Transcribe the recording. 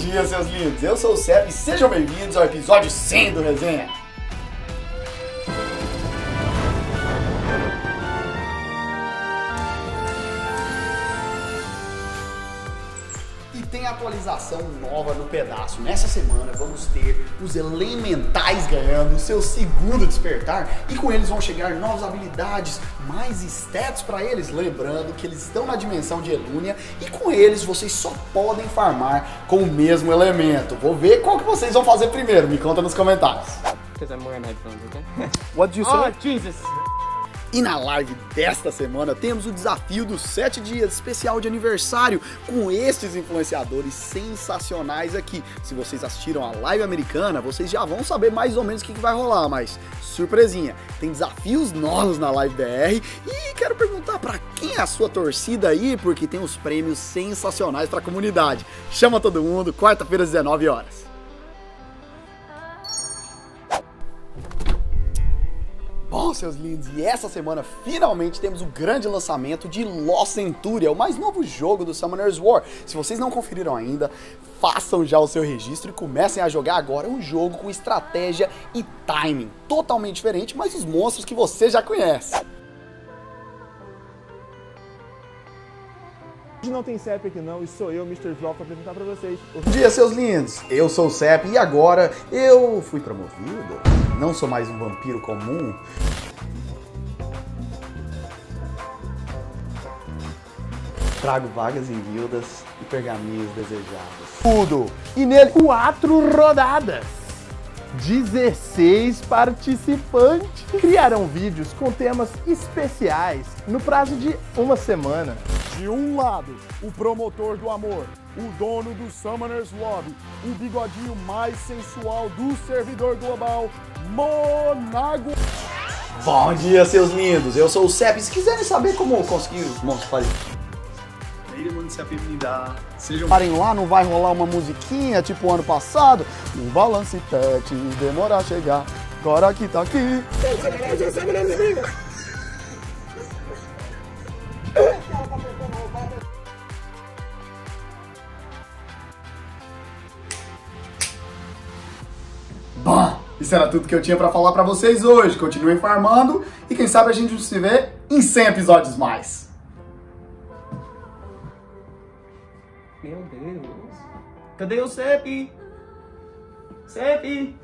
dia, seus lindos! Eu sou o Sérgio e sejam bem-vindos ao episódio 100 do Resenha. Atualização nova no pedaço. Nessa semana vamos ter os elementais ganhando o seu segundo despertar e com eles vão chegar novas habilidades, mais stats para eles. Lembrando que eles estão na dimensão de Elúnia e com eles vocês só podem farmar com o mesmo elemento. Vou ver qual que vocês vão fazer primeiro. Me conta nos comentários. Because I'm wearing headphones, okay? What do you oh, Jesus! E na live desta semana temos o desafio dos 7 dias especial de aniversário com estes influenciadores sensacionais aqui. Se vocês assistiram a live americana, vocês já vão saber mais ou menos o que, vai rolar, mas surpresinha, tem desafios novos na live BR e quero perguntar para quem é a sua torcida aí, porque tem os prêmios sensacionais para a comunidade. Chama todo mundo, quarta-feira às 19 horas. Bom, seus lindos, e essa semana finalmente temos o grande lançamento de Lost Centuria, o mais novo jogo do Summoner's War. Se vocês não conferiram ainda, façam já o seu registro e comecem a jogar agora um jogo com estratégia e timing totalmente diferente, mas os monstros que você já conhece. Hoje não tem CEP aqui não, e sou eu, Mr. Vlog, para apresentar para vocês. Bom dia, seus lindos! Eu sou o CEP e agora eu fui promovido. Não sou mais um vampiro comum. Trago vagas em guildas e pergaminhos desejados. Tudo! E nele, quatro rodadas! 16 participantes criarão vídeos com temas especiais no prazo de uma semana. De um lado, o promotor do amor, o dono do Summoners Lobby, o bigodinho mais sensual do servidor global, Monago. Bom dia, seus lindos! Eu sou o Cep. Se quiserem saber como conseguir os monstros fazer. Sejam parem lá, não vai rolar uma musiquinha tipo ano passado. Um balance pet, demora a chegar. Agora que tá aqui. Bom, isso era tudo que eu tinha pra falar pra vocês hoje. Continuem farmando e quem sabe a gente se vê em 100 episódios mais. Meu Deus. Cadê o CEP? CEP?